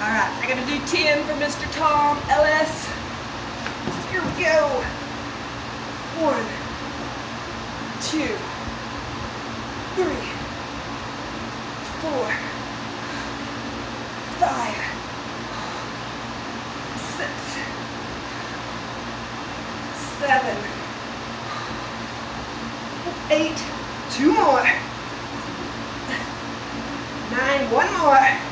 All right, I gotta do 10 for Mr. Tom Ellis. Here we go. One, two, three, four, five, six, seven, eight, two more, nine, one more.